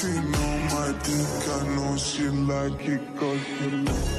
Φίλοι μου, αγαπητοί μου, κάνουν ό,τι.